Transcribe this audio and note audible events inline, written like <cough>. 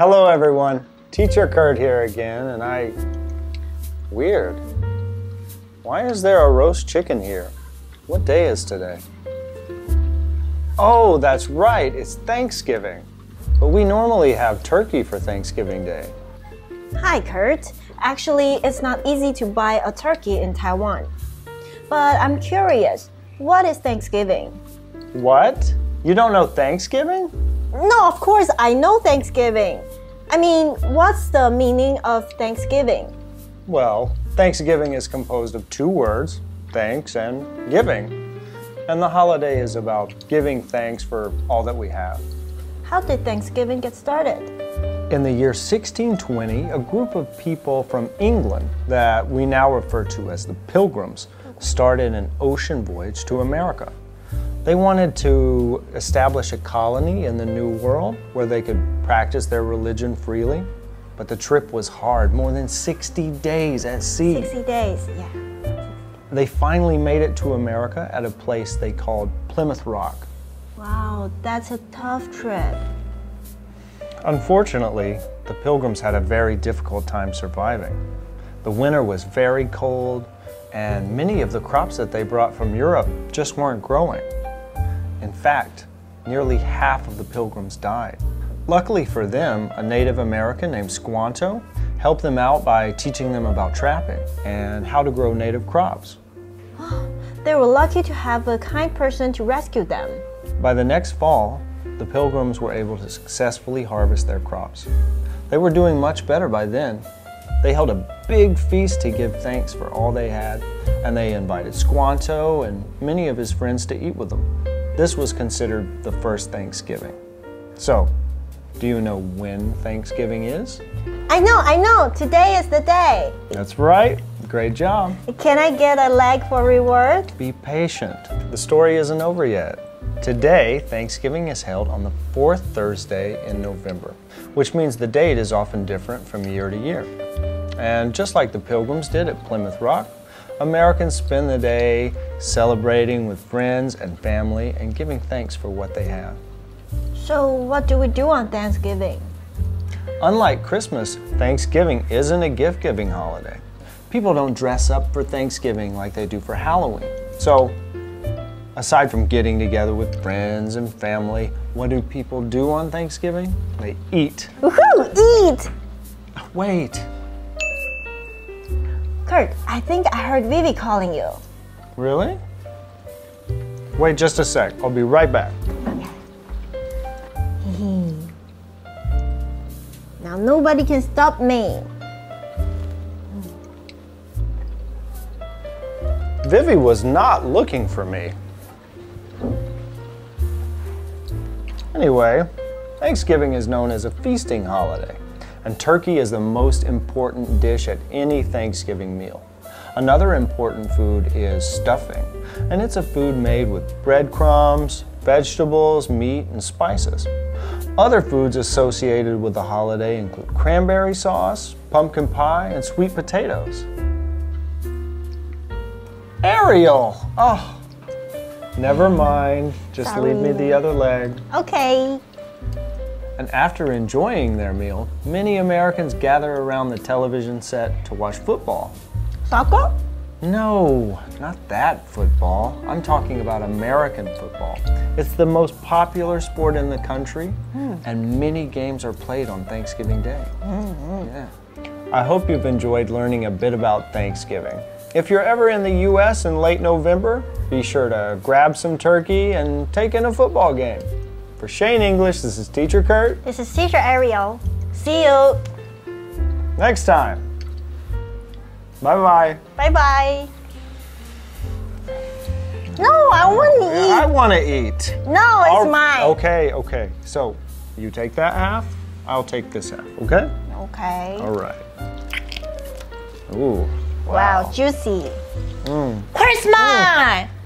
Hello, everyone. Teacher Kurt here again, and I. Weird. Why is there a roast chicken here? What day is today? Oh, that's right, it's Thanksgiving. But we normally have turkey for Thanksgiving Day. Hi, Kurt. Actually, it's not easy to buy a turkey in Taiwan. But I'm curious, what is Thanksgiving? What? You don't know Thanksgiving? No, of course I know Thanksgiving. I mean, what's the meaning of Thanksgiving? Well, Thanksgiving is composed of two words thanks and giving. And the holiday is about giving thanks for all that we have. How did Thanksgiving get started? In the year 1620, a group of people from England that we now refer to as the Pilgrims started an ocean voyage to America. They wanted to establish a colony in the New World where they could practice their religion freely, but the trip was hard, more than 60 days at sea. 60 days, yeah. They finally made it to America at a place they called Plymouth Rock. Wow, that's a tough trip. Unfortunately, the Pilgrims had a very difficult time surviving. The winter was very cold, and many of the crops that they brought from Europe just weren't growing. In fact, nearly half of the Pilgrims died. Luckily for them, a Native American named Squanto helped them out by teaching them about trapping and how to grow native crops. <gasps> They were lucky to have a kind person to rescue them. By the next fall, the Pilgrims were able to successfully harvest their crops. They were doing much better by then. They held a big feast to give thanks for all they had, and they invited Squanto and many of his friends to eat with them. This was considered the first Thanksgiving. So, do you know when Thanksgiving is? I know, I know, today is the day. That's right. Great job. Can I get a leg for reward? Be patient. The story isn't over yet. Today, Thanksgiving is held on the fourth Thursday in November, which means the date is often different from year to year. And just like the Pilgrims did at Plymouth Rock, Americans spend the day celebrating with friends and family and giving thanks for what they have. So, what do we do on Thanksgiving? Unlike Christmas, Thanksgiving isn't a gift giving holiday. People don't dress up for Thanksgiving like they do for Halloween. So, aside from getting together with friends and family, what do people do on Thanksgiving? They eat. Woohoo! Eat! Wait, Kurt, I think I heard Vivi calling you. really? Wait just a sec, I'll be right back. Now nobody can stop me. Vivi was not looking for me. Anyway, Thanksgiving is known as a feasting holiday, and turkey is the most important dish at any Thanksgiving meal. Another important food is stuffing, and it's a food made with breadcrumbs, vegetables, meat, and spices. Other foods associated with the holiday include cranberry sauce, pumpkin pie, and sweet potatoes. Ariel! Oh, never mind. Just leave me the other leg. Okay. And after enjoying their meal, many Americans gather around the television set to watch football. Soccer? No, not that football. I'm talking about American football. It's the most popular sport in the country, hmm. and many games are played on Thanksgiving Day. Mm-hmm. Yeah. I hope you've enjoyed learning a bit about Thanksgiving. If you're ever in the U.S. in late November, be sure to grab some turkey and take in a football game. For Shane English, this is Teacher Kurt. This is Teacher Ariel. See you. Next time. Bye bye. Bye bye. No, I want to eat. I want to eat. No, it's All- mine. Okay, okay. So you take that half, I'll take this half, okay? Okay. All right. Ooh. Wow, juicy. Mm. Where's mine? Where's mine? Here.